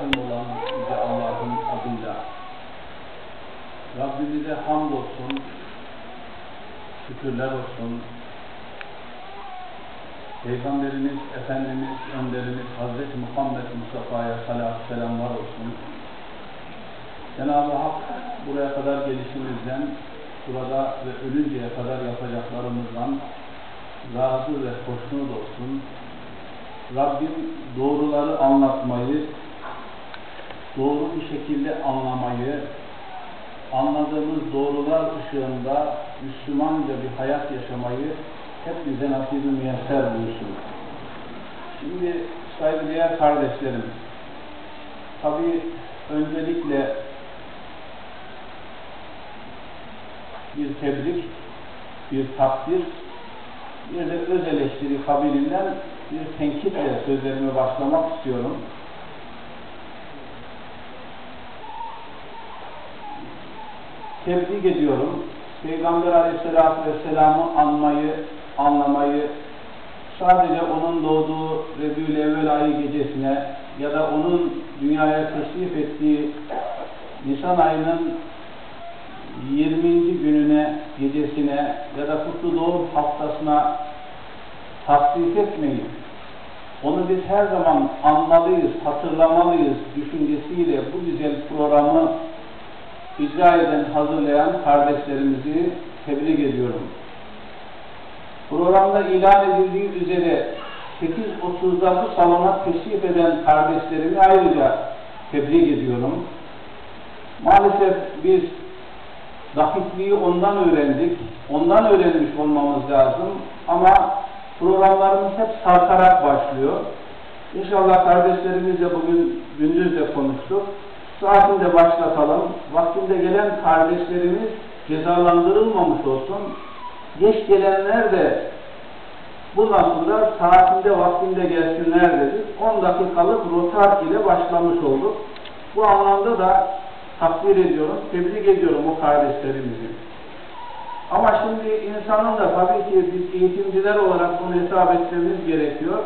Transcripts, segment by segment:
Olan Yüce Allah'ın adıyla Rabbimize hamdolsun, şükürler olsun. Peygamberimiz, Efendimiz, Önderimiz Hazreti Muhammed Mustafa'ya salatü selamlar olsun. Cenab-ı Hak buraya kadar gelişimizden, burada ve ölünceye kadar yapacaklarımızdan razı ve hoşnut olsun. Rabbim doğruları anlatmayı, doğru bir şekilde anlamayı, anladığımız doğrular ışığında Müslümanca bir hayat yaşamayı hep bize nasip-i müyesser buyursun. Şimdi saygıdeğer kardeşlerim, tabi öncelikle bir tebrik, bir takdir, bir de öz eleştiri kabilinden bir tenkitle sözlerime başlamak istiyorum. Tebrik ediyorum. Peygamber aleyhissalatü vesselam'ı anmayı, anlamayı, sadece onun doğduğu Rebül Evvel ayı gecesine ya da onun dünyaya teşrif ettiği Nisan ayının 20. gününe, gecesine ya da kutlu doğum haftasına tasdik etmeyin. Onu biz her zaman anmalıyız, hatırlamalıyız düşüncesiyle bu güzel programı icra eden, hazırlayan kardeşlerimizi tebrik ediyorum. Programda ilan edildiği üzere 8.30'da bu salona teşrif eden kardeşlerimi ayrıca tebrik ediyorum. Maalesef biz dakikliği ondan öğrendik. Ondan öğrenmiş olmamız lazım. Ama programlarımız hep sarkarak başlıyor. İnşallah kardeşlerimizle bugün gündüz de konuştuk. Saatinde başlatalım. Vaktinde gelen kardeşlerimiz cezalandırılmamış olsun. Geç gelenler de bundan sonra saatinde vaktinde gelsinler dedik. 10 dakikalık rotar ile başlamış olduk. Bu anlamda da takdir ediyorum, tebrik ediyorum o kardeşlerimizi. Ama şimdi insanın da tabii ki biz eğitimciler olarak bunu hesap etmemiz gerekiyor.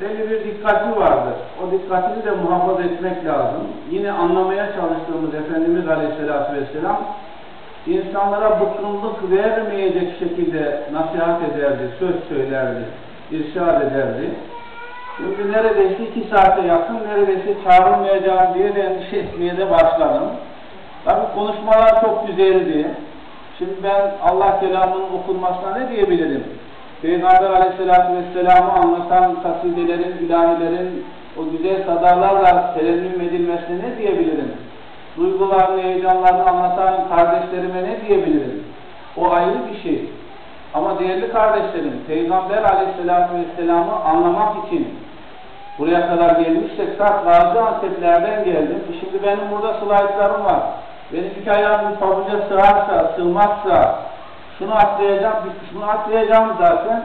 Belli bir dikkati vardır. O dikkatini de muhafaza etmek lazım. Yine anlamaya çalıştığımız Efendimiz Aleyhisselatü Vesselam insanlara bıkkınlık vermeyecek şekilde nasihat ederdi, söz söylerdi, irşad ederdi. Şimdi neredeyse iki saate yakın, neredeyse çağrılmayacağım diye de endişe etmeye de başladım. Tabi konuşmalar çok güzeldi. Şimdi ben Allah kelamının okunmasına ne diyebilirim? Peygamber aleyhissalatü vesselam'ı anlatan kasidelerin, ilahilerin o güzel sadalarla terennüm edilmesine ne diyebilirim? Duygularını, heyecanlarını anlatan kardeşlerime ne diyebilirim? O ayrı bir şey. Ama değerli kardeşlerim, Peygamber aleyhissalatü vesselam'ı anlamak için buraya kadar gelmişsek, tak Gaziantep'lerden geldim. Şimdi benim burada slaytlarım var. Benim bir pabuca sığarsa, sığmazsa, şunu atlayacağım, bir kısmını atlayacağım zaten.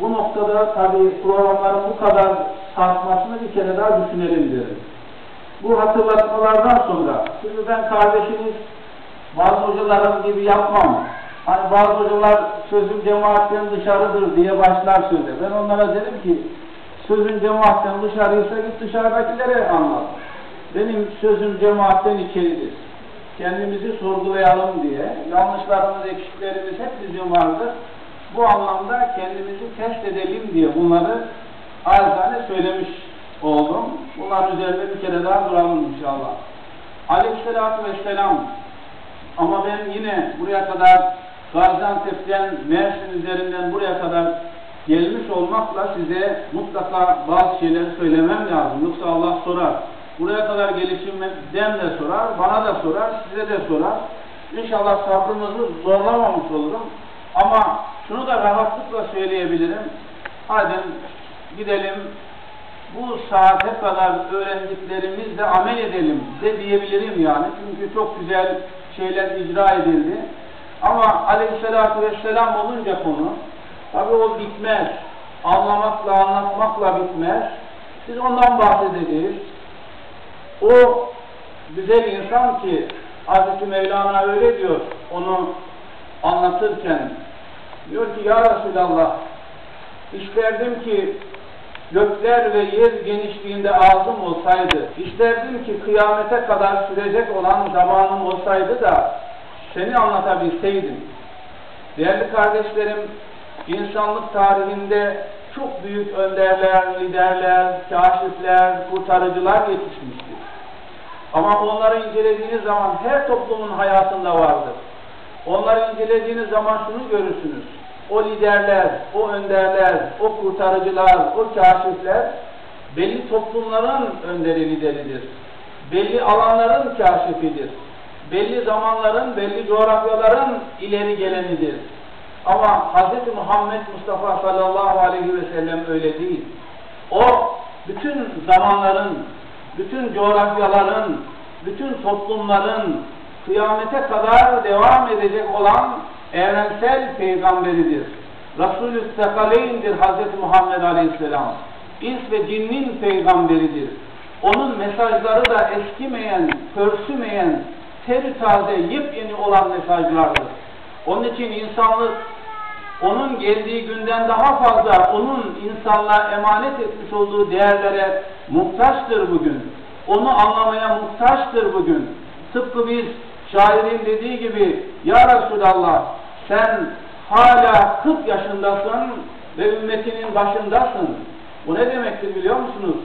Bu noktada tabii programların bu kadar sarkmasını bir kere daha düşünelim derim. Bu hatırlatmalardan sonra, şimdi ben kardeşiniz bazı hocalarım gibi yapmam. Hani bazı hocalar sözün cemaatten dışarıdır diye başlar söze. Ben onlara dedim ki sözün cemaatten dışarıysa git dışarıdakilere anlat. Benim sözüm cemaatten içeridir. Kendimizi sorgulayalım diye. Yanlışlarımız, eksiklerimiz hep bizim vardır. Bu anlamda kendimizi test edelim diye bunları acizane söylemiş oldum. Bunlar üzerinde bir kere daha duralım inşallah. Aleyhisselatü Vesselam ama ben yine buraya kadar Gaziantep'ten, Mersin üzerinden buraya kadar gelmiş olmakla size mutlaka bazı şeyler söylemem lazım. Yoksa Allah sorar. Buraya kadar gelişimden de sorar, bana da sorar, size de sorar. İnşallah sabrınızı zorlamamış olurum. Ama şunu da rahatlıkla söyleyebilirim. Hadi gidelim bu saate kadar öğrendiklerimizle amel edelim de diyebilirim yani. Çünkü çok güzel şeyler icra edildi. Ama aleyhissalatü vesselam olunca konu tabi o bitmez. Anlamakla anlatmakla bitmez. Biz ondan bahsedeceğiz. O güzel insan ki Hazreti Mevlana öyle diyor onu anlatırken diyor ki ya Resulallah isterdim ki gökler ve yer genişliğinde ağzım olsaydı, isterdim ki kıyamete kadar sürecek olan zamanım olsaydı da seni anlatabilseydim. Değerli kardeşlerim, insanlık tarihinde çok büyük önderler, liderler, kaşifler, kurtarıcılar yetişmiştir. Ama onları incelediğiniz zaman her toplumun hayatında vardır. Onları incelediğiniz zaman şunu görürsünüz. O liderler, o önderler, o kurtarıcılar, o kaşifler belli toplumların önderi lideridir. Belli alanların kaşifidir. Belli zamanların, belli coğrafyaların ileri gelenidir. Ama Hz. Muhammed Mustafa sallallahu aleyhi ve sellem öyle değil. O bütün zamanların, bütün coğrafyaların, bütün toplumların kıyamete kadar devam edecek olan evrensel peygamberidir. Resulü Sekaleyn'dir Hz. Muhammed Aleyhisselam. İns ve cinnin peygamberidir. Onun mesajları da eskimeyen, pörsümeyen, teri taze, yepyeni olan mesajlardır. Onun için insanlık onun geldiği günden daha fazla onun insanlığa emanet etmiş olduğu değerlere muhtaçtır bugün. Onu anlamaya muhtaçtır bugün. Tıpkı biz şairin dediği gibi Ya Resulallah sen hala 40 yaşındasın ve ümmetinin başındasın. Bu ne demektir biliyor musunuz?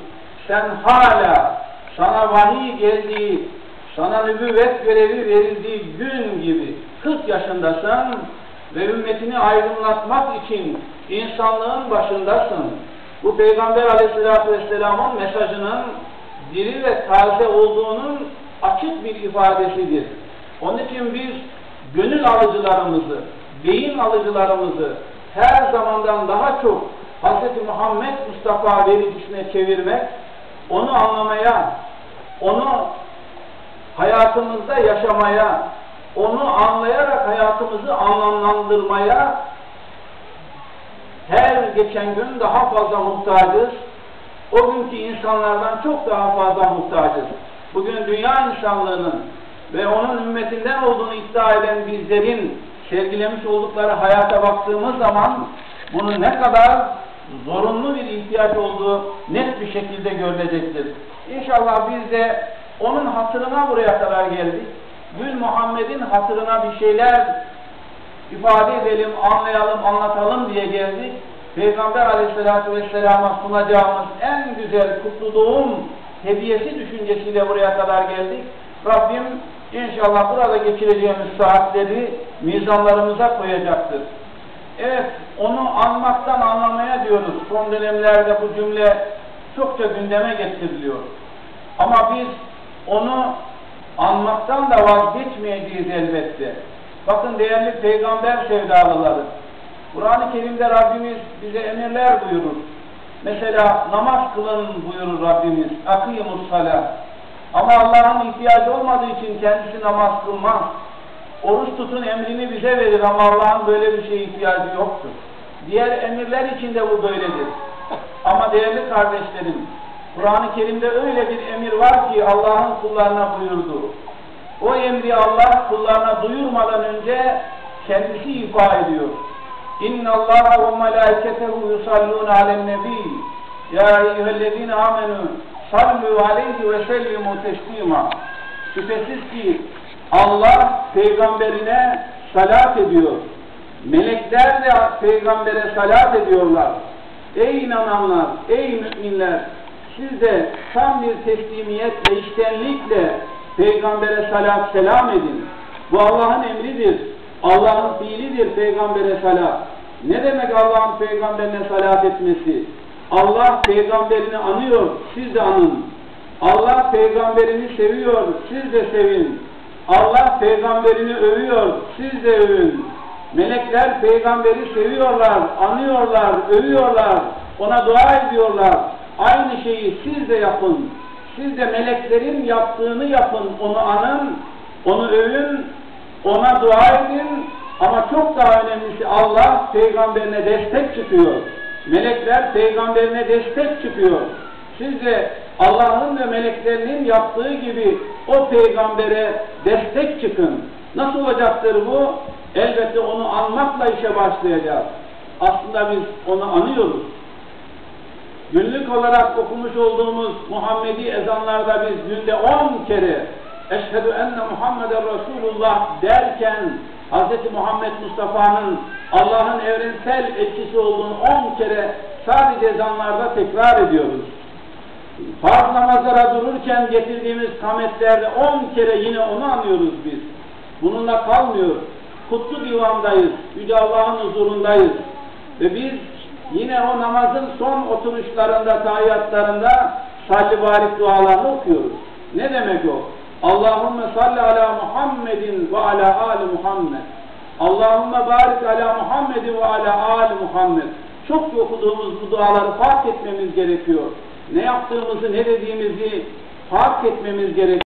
Sen hala sana vahiy geldiği, sana nübüvvet görevi verildiği gün gibi 40 yaşındasın ve ümmetini aydınlatmak için insanlığın başındasın. Bu Peygamber aleyhissalatü vesselamın mesajının diri ve taze olduğunun açık bir ifadesidir. Onun için biz gönül alıcılarımızı, beyin alıcılarımızı her zamandan daha çok Hz. Muhammed Mustafa vericisine çevirmek, onu anlamaya, onu hayatımızda yaşamaya, onu anlayarak hayatımızı anlamlandırmaya her geçen gün daha fazla muhtacız. O günkü insanlardan çok daha fazla muhtacız. Bugün dünya insanlığının ve onun ümmetinden olduğunu iddia eden bizlerin sergilemiş oldukları hayata baktığımız zaman bunun ne kadar zorunlu bir ihtiyaç olduğu net bir şekilde görülecektir. İnşallah biz de onun hatırına buraya kadar geldik. Gül Muhammed'in hatırına bir şeyler ifade edelim, anlayalım, anlatalım diye geldik. Peygamber aleyhissalatü vesselama sunacağımız en güzel kutlu doğum hediyesi düşüncesiyle buraya kadar geldik. Rabbim inşallah burada geçireceğimiz saatleri mizanlarımıza koyacaktır. Evet, onu anmaktan anlamaya diyoruz. Son dönemlerde bu cümle çokça gündeme getiriliyor. Ama biz onu anmaktan da vazgeçmeyeceğiz elbette. Bakın değerli peygamber sevdalıları. Kur'an-ı Kerim'de Rabbimiz bize emirler buyurur. Mesela namaz kılın buyurur Rabbimiz. Akimus salat. Ama Allah'ın ihtiyacı olmadığı için kendisi namaz kılmaz. Oruç tutun emrini bize verir ama Allah'ın böyle bir şeye ihtiyacı yoktur. Diğer emirler için de bu böyledir. Ama değerli kardeşlerim, Kur'an-ı Kerim'de öyle bir emir var ki Allah'ın kullarına buyurdu. O emri Allah kullarına duyurmadan önce kendisi ifa ediyor. İnna Allah ve melâiketehu yusallûne alen nebî. Ya eyyühellezîne amenû sallu aleyhi ve sellimu teslima. Şüphesiz ki Allah peygamberine salat ediyor. Melekler de peygambere salat ediyorlar. Ey inananlar, ey müminler, siz tam bir teslimiyet ve iştenlikle peygambere salat selam edin. Bu Allah'ın emridir. Allah'ın fiilidir peygambere salat. Ne demek Allah'ın peygamberine salat etmesi? Allah peygamberini anıyor, siz de anın. Allah peygamberini seviyor, siz de sevin. Allah peygamberini övüyor, siz de övün. Melekler peygamberi seviyorlar, anıyorlar, övüyorlar, ona dua ediyorlar. Aynı şeyi siz de yapın. Siz de meleklerin yaptığını yapın, onu anın, onu övün, ona dua edin. Ama çok daha önemlisi Allah peygamberine destek çıkıyor. Melekler peygamberine destek çıkıyor. Siz de Allah'ın ve meleklerinin yaptığı gibi o peygambere destek çıkın. Nasıl olacaktır bu? Elbette onu anmakla işe başlayacağız. Aslında biz onu anıyoruz. Günlük olarak okumuş olduğumuz Muhammedi ezanlarda biz günde on kere Eşhedü enne Muhammeden Resulullah derken Hz. Muhammed Mustafa'nın Allah'ın evrensel elçisi olduğunu on kere sadece ezanlarda tekrar ediyoruz. Farz namazlara dururken getirdiğimiz kametlerde on kere yine onu anıyoruz biz. Bununla kalmıyor. Kutlu divandayız. Yüce Allah'ın huzurundayız. Ve biz yine o namazın son oturuşlarında, tahiyyatlarında salli barik dualarını okuyoruz. Ne demek o? Allahümme salli ala Muhammedin ve ala ali Muhammed. Allahümme barik ala Muhammedin ve ala ali Muhammed. Çok okuduğumuz bu duaları fark etmemiz gerekiyor. Ne yaptığımızı, ne dediğimizi fark etmemiz gerekiyor.